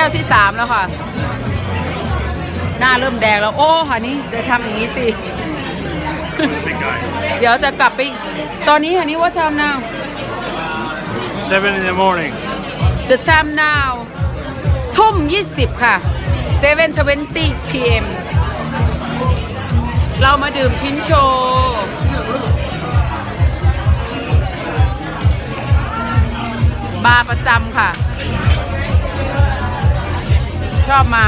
ก้วที่สามแล้วค่ะ หน้าเริ่มแดงแล้ว โอ้ฮันนี่เดี๋ยวทำอย่างนี้สิ Big guy. เดี๋ยวจะกลับไป ตอนนี้ฮันนี่ว่า time now Seven in the morning. the time now ทุ่ม20ค่ะ7:20 p.m. เรามาดื่มพินโชบาร์ประจำค่ะ ชอบมา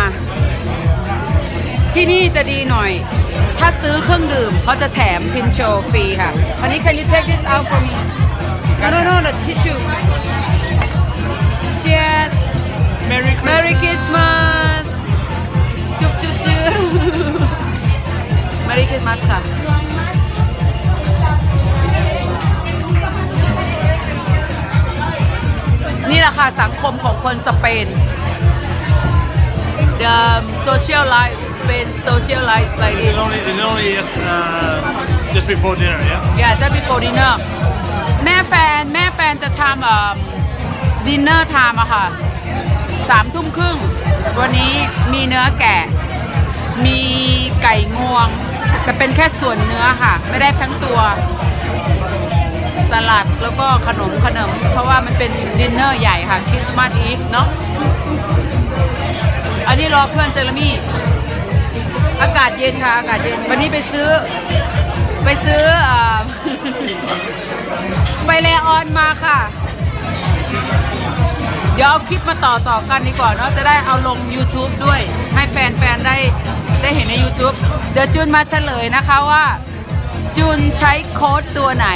ที่นี่จะดีหน่อย ถ้าซื้อเครื่องดื่มเขาจะแถมพินโชฟรีค่ะอันนี้ can you take this out for me no no no the tissue cheers Merry Christmas. Merry Christmas จุ๊บจุ๊บจุ๊บ Merry Christmas ค่ะนี่แหละค่ะสังคมของคนสเปน The social life Spain social life like this It's only, it's only just, uh, just before dinner, yeah? อยากจะ before dinner แม่แฟนแม่แฟนจะทำเอ่อ dinner time อะค่ะสามทุ่มครึ่ง วันนี้มีเนื้อแกะ มีไก่งวง แต่เป็นแค่ส่วนเนื้อค่ะ ไม่ได้ทั้งตัว สลัดแล้วก็ขนมขนม เพราะว่ามันเป็นดินเนอร์ใหญ่ค่ะคริสต์มาสอีฟเนาะ อันนี้รอเพื่อนเจอร์มี่ อากาศเย็นค่ะ อากาศเย็น วันนี้ไปซื้อ ไปซื้อเอ่อไปเลออนมาค่ะ เดี๋ยวเอาคลิปมาต่อต่อกันดีกว่าเนาะ จะได้เอาลง YouTube ด้วย ให้แฟนๆ ได้ได้เห็นใน YouTube เดี๋ยวจูนมาเฉลยนะคะว่า จูนใช้โค้ดตัวไหน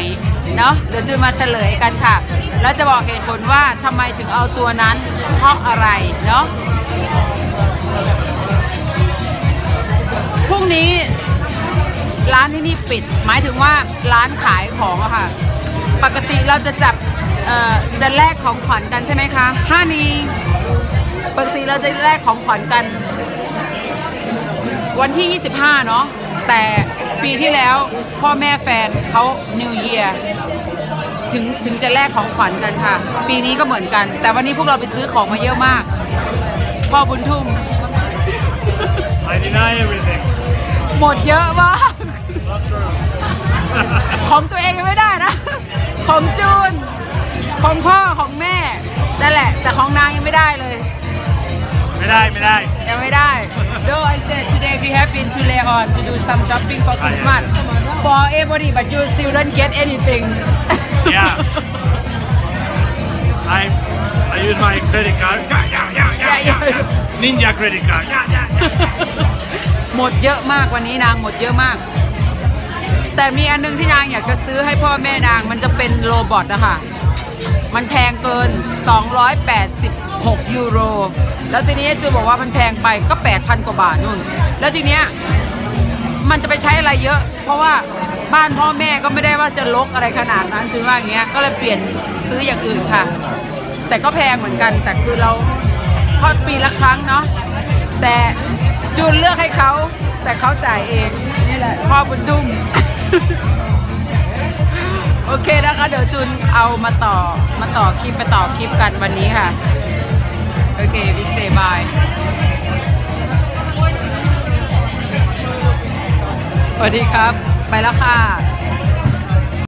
เนาะ เดี๋ยวจูนมาเฉลยกันค่ะ แล้วจะบอกเหตุผลว่าทำไมถึงเอาตัวนั้น เพราะอะไรเนาะ งนี้ ร้านที่นี่ปิด หมายถึงว่าร้านขายของอะค่ะ ปกติเราจะจับจะแลกของขวัญกันใช่ไหมคะห้านี้ปกติเราจะแลกของขวัญกัน วันที่ 25 เนาะแต่ปีที่แล้วพ่อแม่แฟนเขา New Year ถึงถึงจะแลกของขวัญกันค่ะ ปีนี้ก็เหมือนกัน แต่วันนี้พวกเราไปซื้อของมาเยอะมาก พ่อบุญทุ่ม หมดเยอะมาก Not true. ของตัวเองยังไม่ได้นะ ของจูน ของพ่อของแม่นั่นแหละ แต่ของนางยังไม่ได้เลย ไม่ได้ไม่ได้ ยังไม่ได้ Though I said today we have been to Leon to do some shopping for Christmas for everybody but you still don't get anything Yeah. I I use my credit card. Yeah, yeah, yeah, yeah, Yeah, yeah. yeah. Ninja credit card. Yeah, yeah, yeah. หมดเยอะมากวันนี้นางหมดเยอะมาก แต่มีอันนึงที่นางอยากจะซื้อให้พ่อแม่นางมันจะเป็นโรบอทอะค่ะ มันแพงเกิน 286 ยูโร แล้วทีนี้จูบอกว่ามันแพงไปก็ 8,000 กว่าบาทนู่น แล้วทีเนี้ยมันจะไปใช้อะไรเยอะ เพราะว่าบ้านพ่อแม่ก็ไม่ได้ว่าจะลกอะไรขนาดนั้นจูว่าอย่างเงี้ยก็เลยเปลี่ยนซื้ออย่างอื่นค่ะ แต่ก็แพงเหมือนกันแต่คือเรา ทอดปีละครั้งเนาะแต่จูนเลือกให้เขาแต่เขาจ่ายเองนี่แหละพ่อบุญดุ้มโอเคนะคะ เดี๋ยวจูนเอามาต่อมาต่อคลิปไปต่อคลิปกันวันนี้ค่ะ โอเควิเซบายสวัสดีครับ ไปแล้วค่ะ